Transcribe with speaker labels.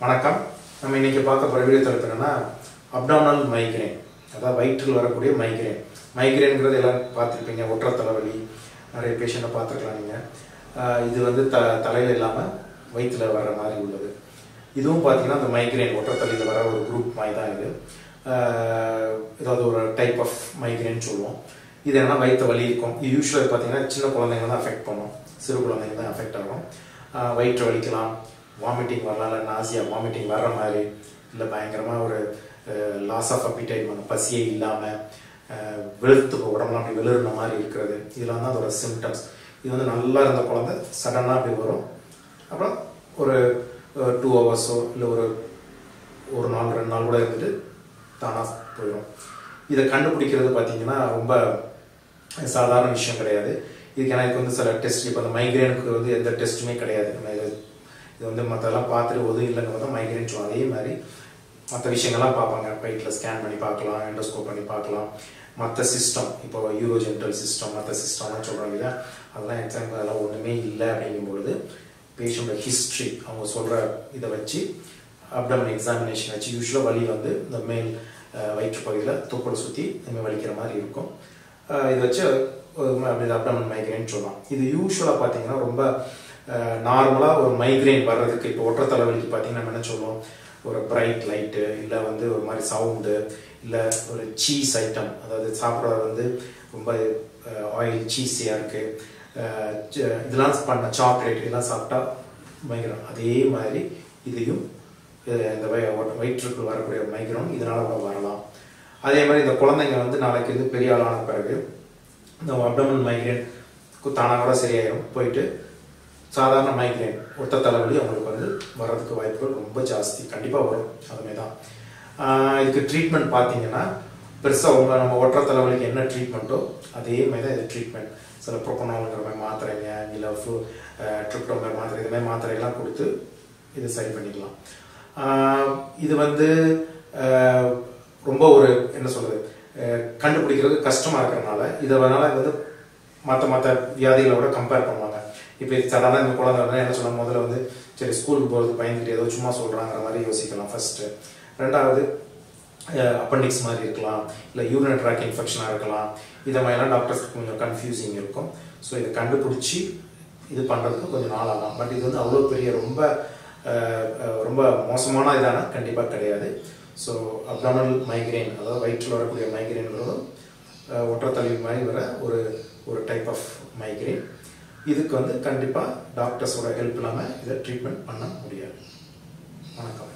Speaker 1: வணக்கம். நம்ம இன்னைக்கு பார்க்க போகிற வீடியோ தலைப்பு என்னன்னா அப்டாமினல் மைக்ரேன் அதாவது வயிற்றில் வரக்கூடிய மைக்ரேன் மைக்ரேன்ங்கிறது எல்லாரும் பார்த்துருப்பீங்க. ஒற்றை தலைவலி நிறைய பேஷண்ட்டை பார்த்துருக்கலாம் நீங்கள் இது வந்து த தலையில் இல்லாமல் வயிற்றில் வர்ற மாதிரி உள்ளது. இதுவும் பார்த்தீங்கன்னா அந்த மைக்ரேன் ஒற்றை தலையில் வர ஒரு குரூப் மாதிரி தான் இது ஏதாவது ஒரு டைப் ஆஃப் மைக்ரேன் சொல்லுவோம். இது என்னன்னா வயிற்று வலி இருக்கும். இது யூஸ்வலாக பார்த்தீங்கன்னா சின்ன குழந்தைங்க தான் அஃபெக்ட் பண்ணும். சிறு குழந்தைங்க தான் அஃபெக்ட் ஆகும் வயிற்று வலிக்கலாம். வாமிட்டிங் வரலாம் நாசியாக நாசியா வாமிட்டிங் வர்ற மாதிரி இல்லை பயங்கரமாக ஒரு லாஸ் ஆஃப் அப்பிடைட் பண்ண பசியே இல்லாமல் வெளுத்து உடம்புலாம் அப்படி வெளுறின மாதிரி இருக்கிறது. இதெல்லாம் தான் அதோட சிம்டம்ஸ் இது வந்து நல்லா இருந்த குழந்தை சடனாக அப்படி வரும். அப்புறம் ஒரு டூ ஹவர்ஸோ இல்லை ஒரு ஒரு நாள் ரெண்டு நாள் கூட இருந்துட்டு தானாக போயிடும் இதை கண்டுபிடிக்கிறது பார்த்தீங்கன்னா ரொம்ப சாதாரண விஷயம் கிடையாது. இதுக்கு எனக்கு வந்து சில டெஸ்ட் இப்போ அந்த மைக்ரேனுக்கு வந்து எந்த டெஸ்ட்டுமே கிடையாது. நம்ம இது வந்து மற்றெல்லாம் பார்த்துட்டு ஒதுவும் இல்லைன்னு பார்த்தா மைக்ரேன் சொல்லுவோம் அதே மாதிரி மற்ற விஷயங்கள்லாம் பார்ப்பாங்க. பைட்டில் ஸ்கேன் பண்ணி பார்க்கலாம் எண்டோஸ்கோப் பண்ணி பார்க்கலாம். மற்ற சிஸ்டம் இப்போ யூரோஜென்டல் சிஸ்டம் மற்ற சிஸ்டம்லாம் சொல்கிறாங்க இல்லையா? அதெல்லாம் எக்ஸாம்பிள் அதெல்லாம் ஒன்றுமே இல்லை அப்படிங்கும் பொழுது ஹிஸ்ட்ரி அவங்க சொல்கிற இதை வச்சு அப்டமன் எக்ஸாமினேஷன் வச்சு யூஸ்வலாக வலி வந்து இந்த மேல் வயிற்று பகுதியில் சுற்றி இனிமேல் வலிக்கிற மாதிரி இருக்கும். இதை வச்சு அப்படி அப்டமன் மைக்ரேன்னு சொல்லலாம் இது யூஸ்வலாக பார்த்தீங்கன்னா ரொம்ப நார்மலாக ஒரு மைக்ரைன் வர்றதுக்கு இப்போ ஒற்றை தலைவலிக்கு பார்த்தீங்கன்னா நம்ம என்ன சொல்லுவோம்? ஒரு பிரைட் லைட்டு இல்லை வந்து ஒரு மாதிரி சவுண்டு இல்லை ஒரு சீஸ் ஐட்டம் அதாவது சாப்பிட்றது வந்து ரொம்ப ஆயில் சீஸியாக இருக்குது இதெல்லாம் பண்ண சாக்லேட் இதெல்லாம் சாப்பிட்டா மைக்ரேன் அதே மாதிரி இதையும் இந்த வய- வயிற்றுக்குள் வரக்கூடிய மைக்ரோன் இதனால் கூட வரலாம். அதே மாதிரி இந்த குழந்தைங்க வந்து நாளைக்கு வந்து பெரிய ஆளான பிறகு இந்த அப்டமன் மைக்ரேன் தானாக கூட சரியாயிடும் போயிட்டு சாதாரண மைக்ரேன் ஒத்த தலைவலி அவங்களுக்கு வந்து வர்றதுக்கு வாய்ப்புகள் ரொம்ப ஜாஸ்தி. கண்டிப்பாக வரும். அதுமே தான் இதுக்கு ட்ரீட்மெண்ட் பார்த்தீங்கன்னா பெருசாக அவங்க நம்ம ஒற்ற தலைவலிக்கு என்ன ட்ரீட்மெண்ட்டோ அதே மாதிரி தான் இது ட்ரீட்மெண்ட் சில ப்ரொக்கனாலுங்கிற மாதிரி மாத்திரைங்க இல்லை ஃபு ட்ரிப்டோமர் மாத்திரை இது மாதிரி மாத்திரையெல்லாம் கொடுத்து இது சரி பண்ணிக்கலாம். இது வந்து ரொம்ப ஒரு என்ன சொல்கிறது கண்டுபிடிக்கிறது கஷ்டமாக இருக்கிறனால இதனால் வந்து மற்ற மற்ற வியாதிகளோட கம்பேர் பண்ணுவாங்க இப்போ சடனாக இந்த குழந்தை வந்து என்ன சொன்னால் முதல்ல வந்து சரி ஸ்கூலுக்கு போகிறது பயந்துட்டு ஏதோ சும்மா சொல்கிறாங்கிற மாதிரி யோசிக்கலாம் ஃபர்ஸ்ட்டு ரெண்டாவது அப்பண்டிக்ஸ் மாதிரி இருக்கலாம். இல்லை யூரின் ட்ராக் இன்ஃபெக்ஷனாக இருக்கலாம். இதை மாதிரிலாம் டாக்டர்ஸ்க்கு கொஞ்சம் கன்ஃபியூசிங் இருக்கும். ஸோ இதை கண்டுபிடிச்சி இது பண்ணுறதுக்கு கொஞ்சம் நாளாகலாம் பட் இது வந்து அவ்வளோ பெரிய ரொம்ப ரொம்ப மோசமான இதானா? கண்டிப்பாக கிடையாது. ஸோ அப்டாமல் மைக்ரைன் அதாவது வயிற்றில் வரக்கூடிய மைக்ரேன்கிறதும் ஒற்றைத்தலைவி மாதிரி வர ஒரு ஒரு டைப் ஆஃப் மைக்ரைன் இதுக்கு வந்து கண்டிப்பாக டாக்டர்ஸோட ஹெல்ப் இல்லாமல் இதை ட்ரீட்மெண்ட் பண்ண முடியாது. வணக்கம்.